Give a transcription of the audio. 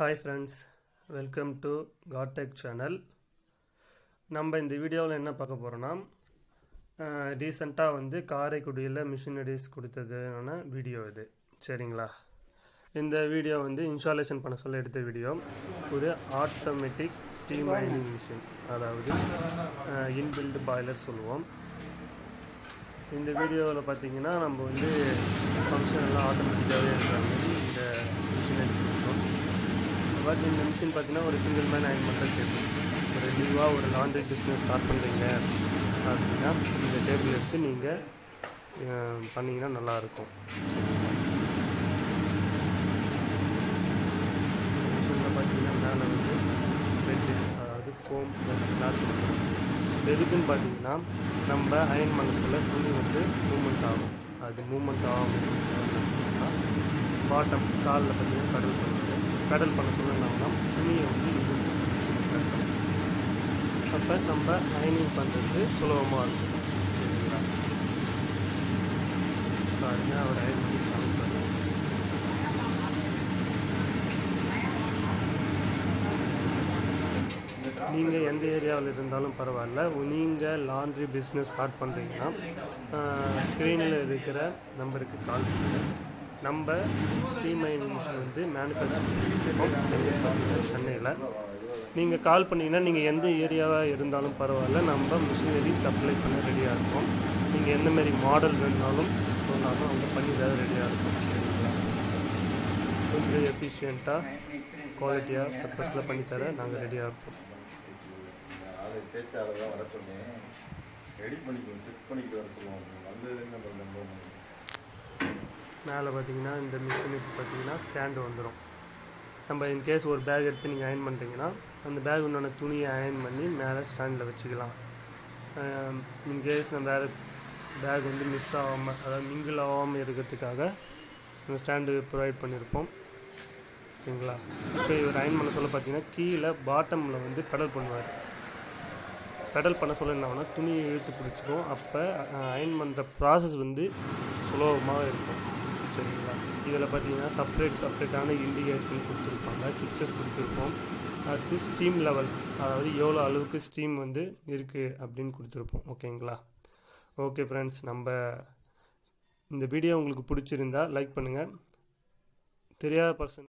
Hi friends welcome to காட்டெக் channel நம்ம இந்த வீடியோவில் என்ன பார்க்க போகிறோன்னா ரீசெண்டாக வந்து காரைக்குடியில் மிஷினரிஸ் கொடுத்ததுனான வீடியோ இது. சரிங்களா? இந்த வீடியோ வந்து இன்ஸ்டாலேஷன் பண்ண சொல்ல எடுத்த வீடியோ. ஒரு ஆட்டோமேட்டிக் ஸ்டீம் மைனிங் மிஷின் அதாவது இன்பில்டு பாய்லர் சொல்லுவோம். இந்த வீடியோவில் பார்த்தீங்கன்னா நம்ம வந்து ஃபங்க்ஷன் எல்லாம் ஆட்டோமேட்டிக்காகவே இருக்கிற மாதிரி இந்த மிஷினரிஸ் இருக்கும் பட் இந்த மிஷின் பார்த்தீங்கன்னா ஒரு சிங்கிள் மேன் அயன் மட்டும் டேபிள் ஒரு நியூவாக ஒரு லாண்ட்ரி பிஸ்னஸ் ஸ்டார்ட் பண்ணுறீங்க அப்படின்னா இந்த டேபிள் எடுத்து நீங்கள் பண்ணிங்கன்னா நல்லாயிருக்கும். மிஷினில் பார்த்தீங்கன்னா மேலே வந்து பெட்டு அதாவது ஃபோம் ப்ளஸ் கிளாத் எதுக்குன்னு பார்த்தீங்கன்னா நம்ம அயன் பண்ண சொல்ல துணி வந்து மூமெண்ட் ஆகும். அது மூமெண்ட் ஆகும் பாட்டம் காலில் பார்த்தீங்கன்னா கடல் பண்ணும் பேடல் பண்ண சொல்லணும்னா துணியை வந்து இழுத்து அப்போ நம்ம லைனிங் பண்ணுறது சுலபமாக இருக்கும். சரிங்களா? பாருங்க அவர் அயன் பண்ணி நீங்கள் எந்த ஏரியாவில் இருந்தாலும் பரவாயில்ல. நீங்கள் லாண்ட்ரி பிஸ்னஸ் ஸ்டார்ட் பண்ணுறீங்கன்னா ஸ்க்ரீனில் இருக்கிற நம்பருக்கு கால் பண்ணுங்கள் நம்ம ஸ்டீம் மிஷின் வந்து மேனுஃபேக்சர் சென்னையில். நீங்கள் கால் பண்ணிங்கன்னா நீங்கள் எந்த ஏரியாவாக இருந்தாலும் பரவாயில்ல. நம்ம மிஷினரி சப்ளை பண்ண ரெடியாக இருக்கும். நீங்கள் எந்த மாதிரி மாடல் வேணுனாலும் சொன்னாலும் அவங்க பண்ணி தர ரெடியாக இருக்கும். கொஞ்சம் எஃபிஷியண்ட்டாக குவாலிட்டியாக பர்பஸில் பண்ணித்தர நாங்கள் ரெடியாக இருக்கோம். ஆளை தான் வர சொன்னேன். ரெடி பண்ணிக்கணும் செட் பண்ணிக்கிட்டு வர சொல்லுவோம் வந்ததுன்னு நம்ம மேலே பார்த்தீங்கன்னா இந்த மிஷினுக்கு பார்த்தீங்கன்னா ஸ்டாண்டு வந்துடும். நம்ம இன்கேஸ் ஒரு பேக் எடுத்து நீங்கள் அயன் பண்ணுறீங்கன்னா அந்த பேக் உண்டான துணியை அயன் பண்ணி மேலே ஸ்டாண்டில் வச்சுக்கலாம். இன்கேஸ் நம்ம வேறு பேக் வந்து மிஸ் ஆகாமல் அதாவது மிங்கிள் ஆகாமல் இருக்கிறதுக்காக அந்த ஸ்டாண்டு ப்ரொவைட் பண்ணியிருப்போம். ஓகேங்களா இப்போ இவர் அயன் பண்ண சொல்ல பார்த்தீங்கன்னா கீழே பாட்டமில் வந்து பெடல் பண்ணுவார். பெடல் பண்ண சொல்ல என்ன ஆகும்னா துணியை இழுத்து பிடிச்சிக்கும். அப்போ அயன் பண்ணுற ப்ராசஸ் வந்து சுலபமாக இருக்கும். சரிங்களா இதில் பார்த்தீங்கன்னா செப்பரேட் செப்பரேட்டான இண்டிகேஷன் கொடுத்துருப்பாங்க. பிக்சர்ஸ் கொடுத்துருப்போம். அடுத்து ஸ்டீம் லெவல் அதாவது எவ்வளோ அளவுக்கு ஸ்டீம் வந்து இருக்குது அப்படின்னு கொடுத்துருப்போம். ஓகேங்களா? ஓகே ஃப்ரெண்ட்ஸ் நம்ம இந்த வீடியோ உங்களுக்கு பிடிச்சிருந்தா லைக் பண்ணுங்கள் தெரியாத பர்சன்